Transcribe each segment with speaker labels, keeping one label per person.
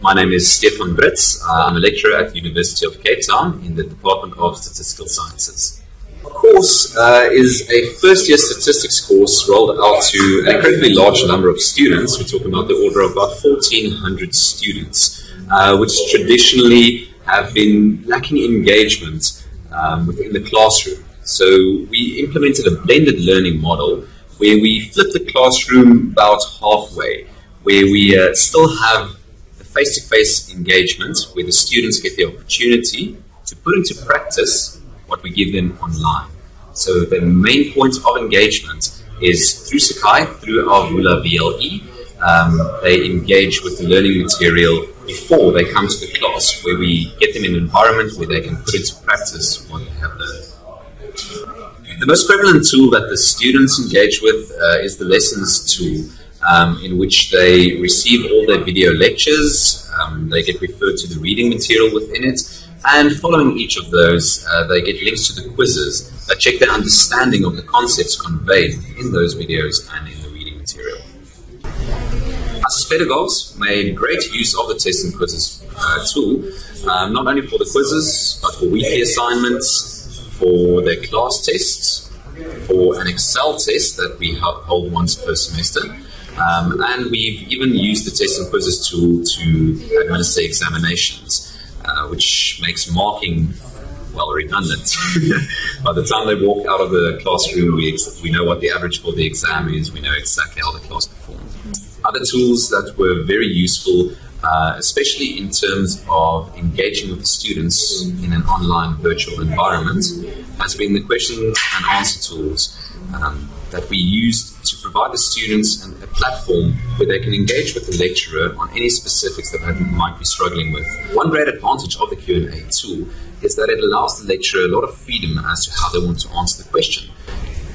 Speaker 1: My name is Stephan Britz. Uh, I'm a lecturer at the University of Cape Town in the Department of Statistical Sciences. The course uh, is a first year statistics course rolled out to an incredibly large number of students. We're talking about the order of about 1,400 students, uh, which traditionally have been lacking engagement um, within the classroom. So we implemented a blended learning model where we flip the classroom about halfway, where we uh, still have face to face engagement where the students get the opportunity to put into practice what we give them online. So the main point of engagement is through Sakai, through our Vula VLE. Um, they engage with the learning material before they come to the class, where we get them in an environment where they can put into practice what they have learned. The most prevalent tool that the students engage with uh, is the lessons tool um, in which they receive all their video lectures. Um, they get referred to the reading material within it. And following each of those, uh, they get links to the quizzes that check their understanding of the concepts conveyed in those videos and in the reading material. ISIS Pedagogues made great use of the test and quizzes uh, tool, um, not only for the quizzes, but for weekly assignments, for their class tests, for an Excel test that we hold once per semester, um, and we've even used the test and quizzes tool to administer examinations, uh, which makes marking well redundant. By the time they walk out of the classroom, we, we know what the average for the exam is, we know exactly how the class performed. Other tools that were very useful, uh, especially in terms of engaging with the students in an online virtual environment, has been the question and answer tools. Um, that we used to provide the students a platform where they can engage with the lecturer on any specifics that they might be struggling with. One great advantage of the Q&A tool is that it allows the lecturer a lot of freedom as to how they want to answer the question.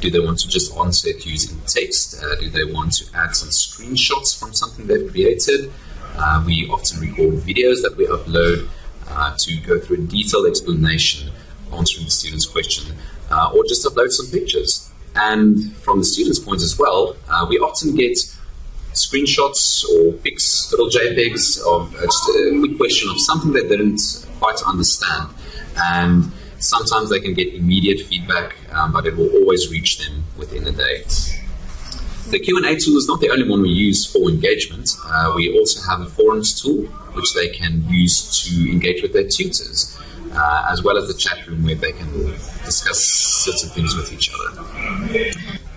Speaker 1: Do they want to just answer it using text? Uh, do they want to add some screenshots from something they've created? Uh, we often record videos that we upload uh, to go through a detailed explanation answering the student's question, uh, or just upload some pictures. And from the students' point as well, uh, we often get screenshots or pics, little JPEGs of uh, just a quick question of something they didn't quite understand. And sometimes they can get immediate feedback, um, but it will always reach them within a day. The Q&A tool is not the only one we use for engagement. Uh, we also have a forums tool, which they can use to engage with their tutors uh, as well as the chat room where they can discuss certain things with each other.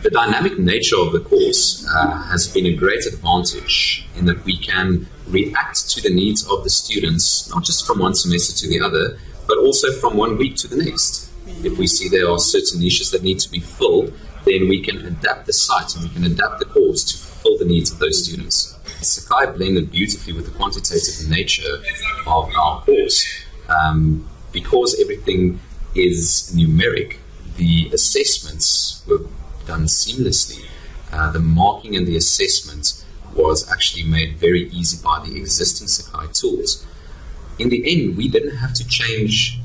Speaker 1: The dynamic nature of the course uh, has been a great advantage in that we can react to the needs of the students, not just from one semester to the other, but also from one week to the next. If we see there are certain niches that need to be filled, then we can adapt the site and we can adapt the course to fulfill the needs of those students. Sakai blended beautifully with the quantitative nature of our course. Um, because everything is numeric, the assessments were done seamlessly. Uh, the marking and the assessment was actually made very easy by the existing Sakai tools. In the end, we didn't have to change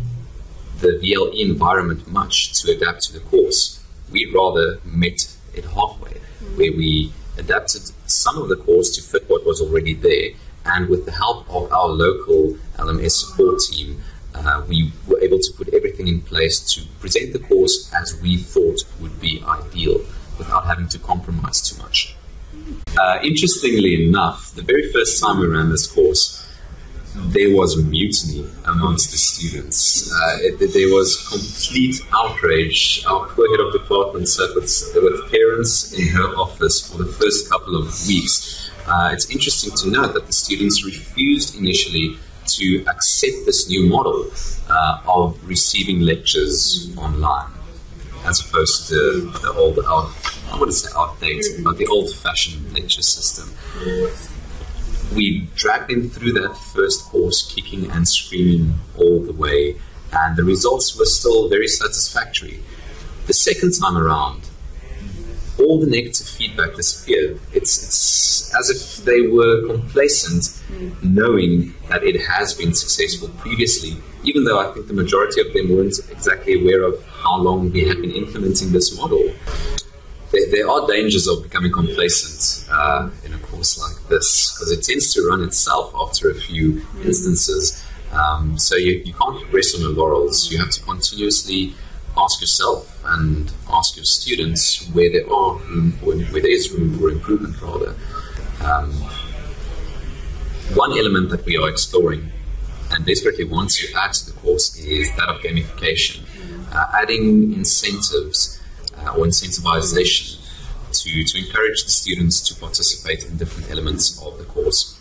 Speaker 1: the VLE environment much to adapt to the course. We rather met it halfway, where we adapted some of the course to fit what was already there, and with the help of our local LMS support team, uh, we were able to put everything in place to present the course as we thought would be ideal without having to compromise too much. Uh, interestingly enough, the very first time we ran this course, there was mutiny amongst the students. Uh, it, there was complete outrage. Our poor head of department sat with, with parents in her office for the first couple of weeks. Uh, it's interesting to note that the students refused initially to accept this new model uh, of receiving lectures online, as opposed to the, old, out, I wouldn't say outdated, but the old-fashioned lecture system. We dragged them through that first course, kicking and screaming all the way, and the results were still very satisfactory. The second time around, all the negative feedback disappeared. It's, it's as if they were complacent. Knowing that it has been successful previously, even though I think the majority of them weren't exactly aware of how long we had been implementing this model. there, there are dangers of becoming complacent uh, in a course like this because it tends to run itself after a few instances. Um, so you, you can't rest on your laurels. You have to continuously ask yourself and ask your students where there are room for, where there is room for improvement rather. Um, one element that we are exploring and desperately want to add to the course is that of gamification, uh, adding incentives uh, or incentivization to, to encourage the students to participate in different elements of the course.